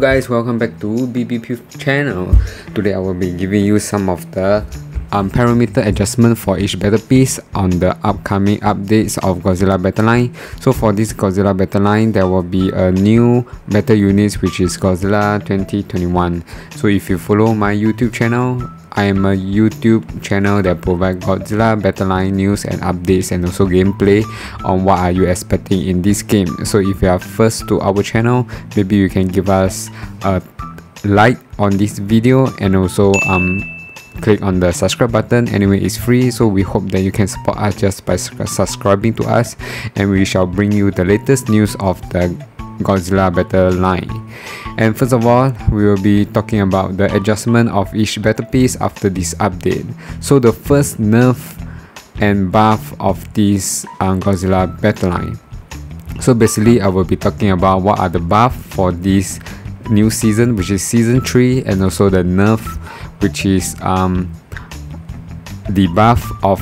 Guys, welcome back to BBP channel. Today I will be giving you some of the um, parameter adjustment for each battle piece on the upcoming updates of Godzilla Battle Line. So for this Godzilla Battle Line, there will be a new battle unit which is Godzilla 2021. So if you follow my YouTube channel, I am a YouTube channel that provides Godzilla Battleline news and updates and also gameplay on what are you expecting in this game. So if you are first to our channel, maybe you can give us a like on this video and also um click on the subscribe button anyway it's free so we hope that you can support us just by subscribing to us and we shall bring you the latest news of the Godzilla battle line. And first of all, we will be talking about the adjustment of each battle piece after this update. So the first nerf and buff of this um, Godzilla battle line. So basically, I will be talking about what are the buff for this new season, which is season 3, and also the nerf, which is um, the buff of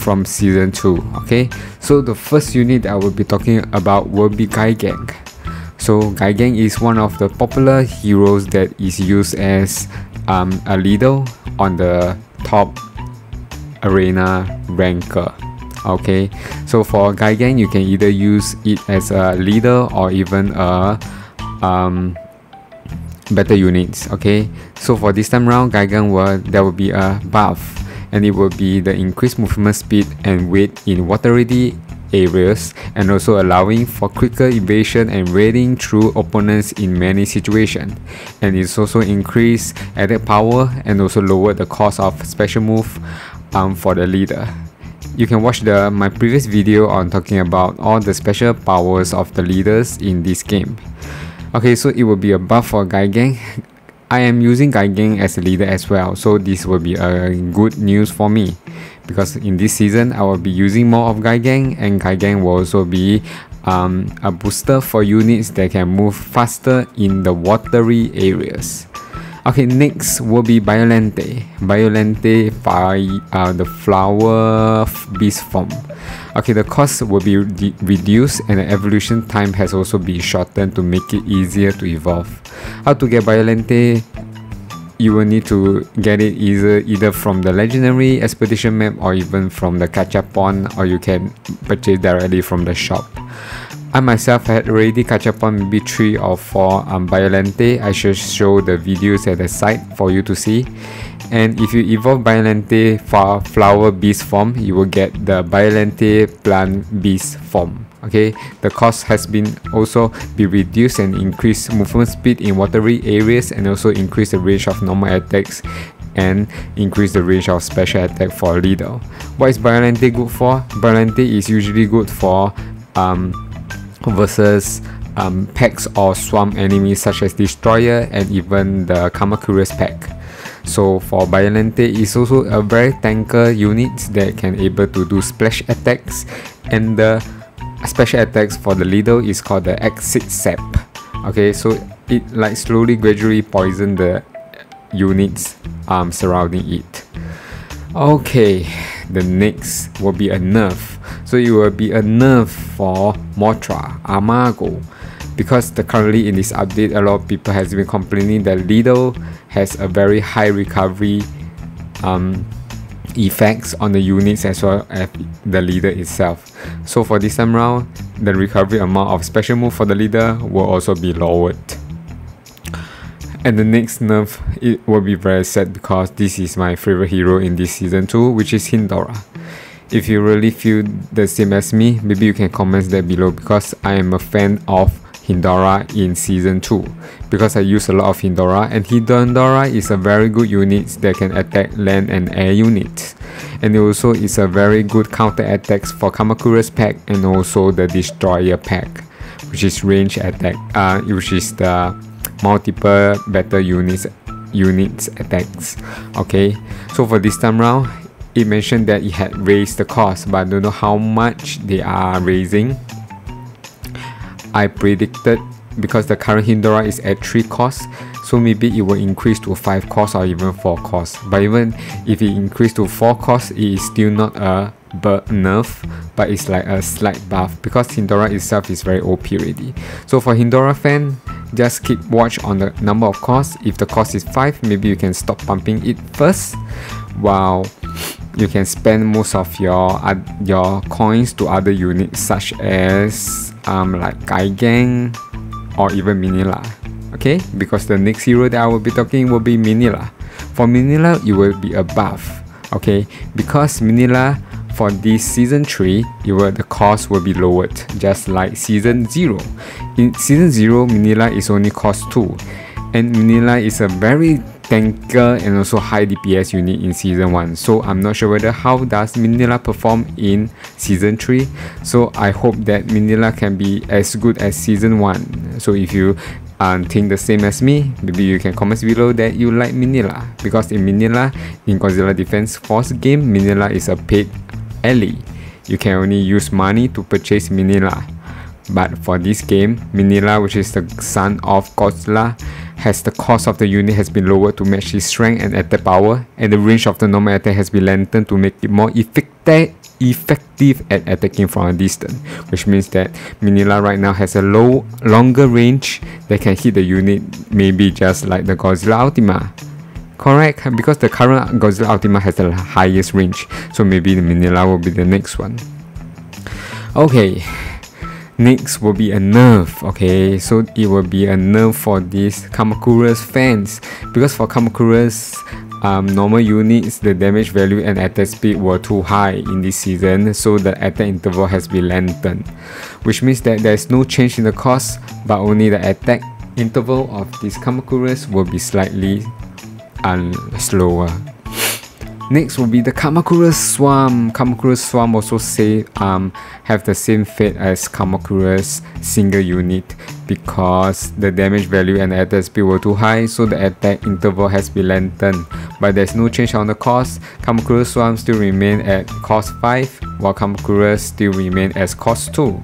from season 2 okay? So the first unit I will be talking about will be Gigan so Gigan is one of the popular heroes that is used as um, a leader on the top arena ranker okay? So for Gigan you can either use it as a leader or even a um, better units okay? So for this time round Gigan will there will be a buff and it will be the increased movement speed and weight in water-ready areas and also allowing for quicker evasion and raiding through opponents in many situations. And it's also increased added power and also lower the cost of special move um, for the leader. You can watch the my previous video on talking about all the special powers of the leaders in this game. Okay so it will be a buff for Gigan I am using Gigan as a leader as well, so this will be a good news for me because in this season I will be using more of Gigan and Gigan will also be um, a booster for units that can move faster in the watery areas. Okay, next will be Biollante. Biollante uh, the flower beast form. Okay, the cost will be re reduced and the evolution time has also been shortened to make it easier to evolve. How to get Biollante? You will need to get it either either from the legendary expedition map or even from the Gachapon or you can purchase directly from the shop. I myself had already catch up on maybe 3 or 4 um, Biollante. I should show the videos at the site for you to see. And if you evolve Biollante for flower beast form, you will get the Biollante plant beast form. Okay, the cost has been also be reduced and increase movement speed in watery areas and also increase the range of normal attacks and increase the range of special attack for leader. What is Biollante good for? Biollante is usually good for um, versus um, packs or swamp enemies such as Destroyer and even the Kamacuras pack. So for Biollante is also a very tanker unit that can able to do splash attacks and the special attacks for the leader is called the Exit Sap. Okay, so it like slowly gradually poison the units um, surrounding it. Okay, the next will be a nerf so it will be a nerf for Mothra, Imago. Because the currently in this update, a lot of people has been complaining that Lido has a very high recovery um, effects on the units as well as the leader itself. So for this time round, the recovery amount of special move for the leader will also be lowered. And the next nerf, it will be very sad because this is my favorite hero in this season 2, which is Hedorah. If you really feel the same as me, maybe you can comment that below because I am a fan of Hedorah in season 2 because I use a lot of Hedorah and Hedorah is a very good unit that can attack land and air units and it also is a very good counter attacks for Kamacuras pack and also the Destroyer pack which is range attack uh, which is the multiple better units units attacks okay so for this time round it mentioned that it had raised the cost, but I don't know how much they are raising. I predicted because the current Hedorah is at 3 costs, so maybe it will increase to 5 costs or even 4 costs. But even if it increased to 4 costs, it is still not a but nerf but it's like a slight buff because Hedorah itself is very OP already so for Hedorah fan just keep watch on the number of costs if the cost is 5 maybe you can stop pumping it first while you can spend most of your your coins to other units such as um, like Gigan or even Minilla okay? Because the next hero that I will be talking will be Minilla for Minilla it will be a buff okay? Because Minilla for this season 3 it will the cost will be lowered just like season 0 in season 0 Minilla is only cost 2 and Minilla is a very tanker and also high DPS unit in season 1 so I'm not sure whether how does Minilla perform in season 3 so I hope that Minilla can be as good as season 1 so if you um, think the same as me, maybe you can comment below that you like Minilla because in Minilla, in Godzilla Defense Force game, Minilla is a paid ally. You can only use money to purchase Minilla. But for this game, Minilla, which is the son of Godzilla, has the cost of the unit has been lowered to match his strength and attack power, and the range of the normal attack has been lengthened to make it more effective effective at attacking from a distance, which means that Minilla right now has a low longer range that can hit the unit maybe just like the Godzilla Ultima. Correct, because the current Godzilla Ultima has the highest range, so maybe the Minilla will be the next one. Okay, next will be a nerf okay? So it will be a nerf for these Kamacuras fans. Because for Kamacuras um, normal units the damage value and attack speed were too high in this season so the attack interval has been lengthened. Which means that there is no change in the cost but only the attack interval of these Kamacuras will be slightly um, slower Next will be the Kamakura Swarm. Kamakura Swarm also say um have the same fate as Kamacuras single unit because the damage value and attack speed were too high so the attack interval has been lengthened but there's no change on the cost. Kamakura Swarm still remain at cost 5 while Kamakura still remain as cost 2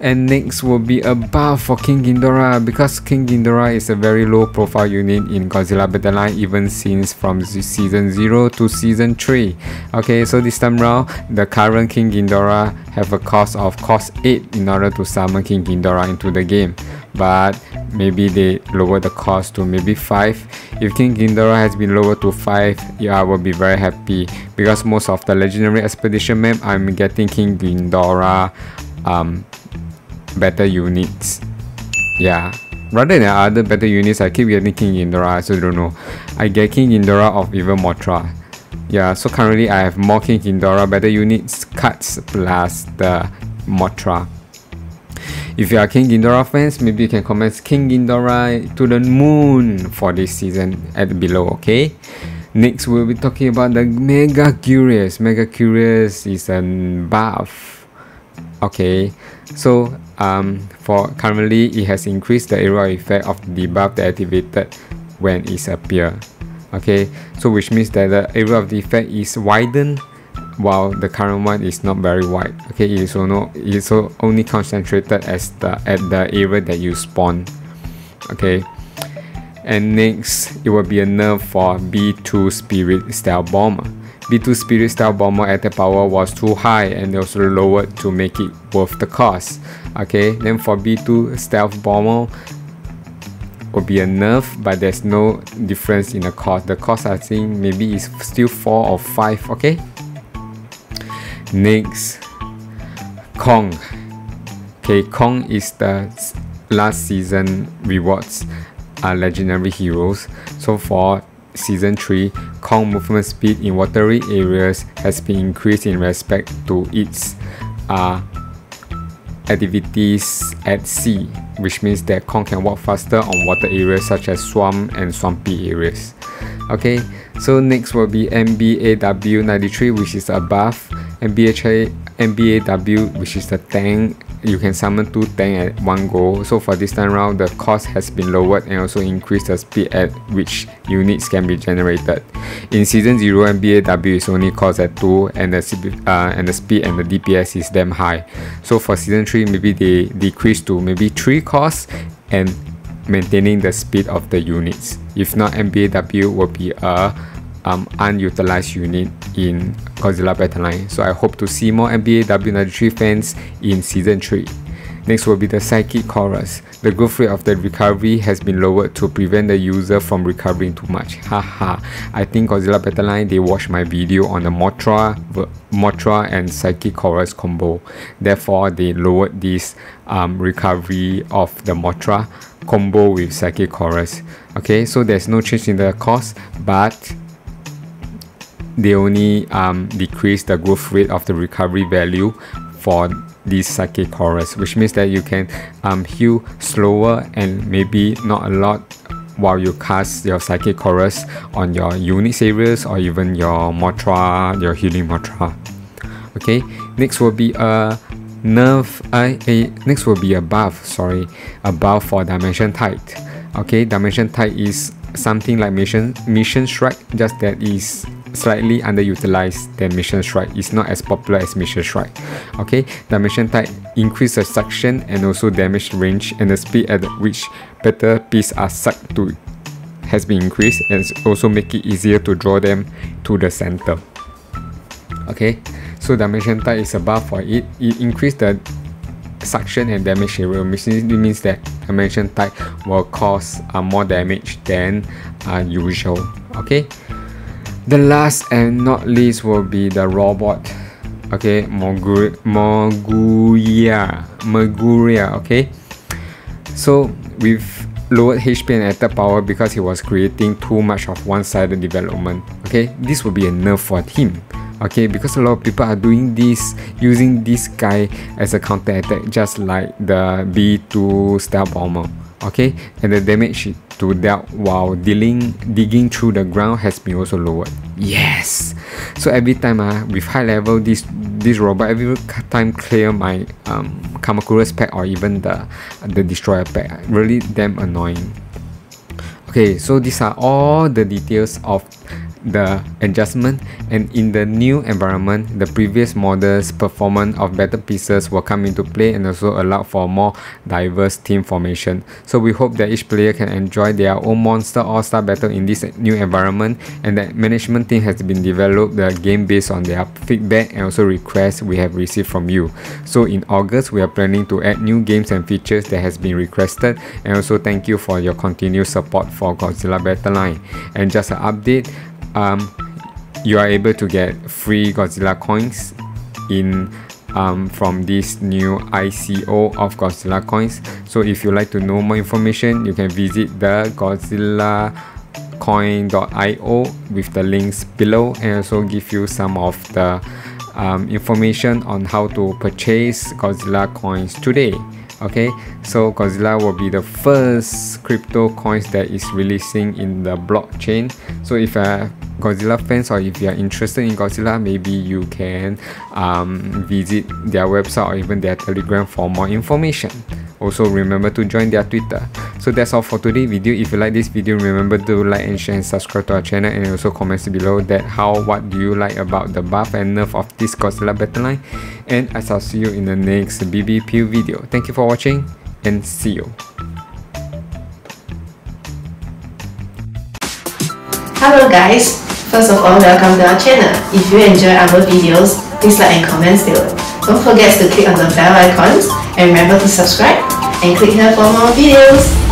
and next will be a buff for King Ghidorah because King Ghidorah is a very low profile unit in Godzilla Battle Line even since from season 0 to season 3 okay so this time round the current King Ghidorah have a cost of cost 8 in order to summon King Ghidorah into the game. But maybe they lower the cost to maybe 5 if King Ghidorah has been lowered to 5 yeah I will be very happy because most of the legendary expedition map I'm getting King Ghidorah um, better units. Yeah. Rather than other better units, I keep getting King so I don't know. I get King Ghidorah of even Mothra. Yeah, so currently I have more King Ghidorah better units cuts plus the Mothra. If you are King Ghidorah fans, maybe you can comment King Ghidorah to the moon for this season at below, okay? Next, we'll be talking about the Megaguirus. Mega Curious is a buff. Okay, so um, for currently it has increased the area effect of the debuff that activated when it appear okay so which means that the area of the effect is widened while the current one is not very wide. Okay it is also, it is only concentrated as the at the area that you spawn. Okay and next it will be a nerf for B2 Spirit Stealth Bomber B2 Spirit Stealth Bomber attack power was too high and also lowered to make it worth the cost. Okay, then for B2 Stealth Bomber will be a nerf, but there's no difference in the cost. The cost I think maybe is still 4 or 5, okay? Next, Kong. Okay, Kong is the last season rewards are legendary heroes. So for season 3, Kong movement speed in watery areas has been increased in respect to its uh, activities at sea, which means that Kong can walk faster on water areas such as swamp and swampy areas. Okay, so next will be MBAW93, which is a buff, MBHA, MBAW, which is the tank you can summon two tanks at one go. So for this time round the cost has been lowered and also increased the speed at which units can be generated. In season 0 MBAW is only cost at 2 and the, uh, and the speed and the DPS is damn high. So for season 3 maybe they decrease to maybe 3 costs and maintaining the speed of the units. If not MBAW will be a um, unutilized unit in Godzilla Battleline. So I hope to see more MBAW93 fans in Season 3. Next will be the Psychic Chorus. The growth rate of the recovery has been lowered to prevent the user from recovering too much. Haha, I think Godzilla Battleline they watched my video on the Mothra, Mothra and Psychic Chorus combo. Therefore, they lowered this um, recovery of the Mothra combo with Psychic Chorus. Okay, so there's no change in the cost, but they only um, decrease the growth rate of the recovery value for this psychic chorus which means that you can um, heal slower and maybe not a lot while you cast your psychic chorus on your units areas or even your mothra your healing mothra okay next will be a nerve a, next will be a buff sorry a buff for dimension tide. okay dimension tide is something like mission mission strike just that is slightly underutilized than Mission Strike. It's not as popular as Mission Strike. Okay, Dimension Tide increase the suction and also damage range and the speed at which better pieces are sucked to has been increased and also make it easier to draw them to the center. Okay, so Dimension Tide is a buff for it. It increase the suction and damage area which means that Dimension Tide will cause uh, more damage than uh, usual. Okay. The last and not least will be the robot. Okay, Mogu Moguya. Moguera, okay? So with lowered HP and attack power because he was creating too much of one-sided development. Okay, this will be a nerf for him. Okay, because a lot of people are doing this, using this guy as a counter attack, just like the B2 Star Bomber. Okay, and the damage to dealt while dealing digging through the ground has been also lowered. Yes! So every time uh, with high level this this robot every time clear my um, Kamacuras pack or even the the destroyer pack really damn annoying. Okay, so these are all the details of the adjustment and in the new environment the previous models performance of better pieces will come into play and also allow for more diverse team formation. So we hope that each player can enjoy their own monster all-star battle in this new environment and that management team has been developed the game based on their feedback and also requests we have received from you. So in august we are planning to add new games and features that has been requested and also thank you for your continued support for godzilla battle line. And just an update um, you are able to get free Godzilla coins in um, from this new ICO of Godzilla coins. So if you like to know more information, you can visit the Godzilla coin.io with the links below and also give you some of the um, information on how to purchase Godzilla coins today okay so Godzilla will be the first crypto coins that is releasing in the blockchain so if you're Godzilla fans or if you are interested in Godzilla maybe you can um, visit their website or even their telegram for more information. Also remember to join their twitter. So that's all for today's video. If you like this video remember to like and share and subscribe to our channel and also comments below that how what do you like about the buff and nerf of this godzilla battle line. And i shall see you in the next bbp video. Thank you for watching and see you. Hello guys first of all welcome to our channel if you enjoy our videos please like and comment below don't forget to click on the bell icons and remember to subscribe and click here for more videos.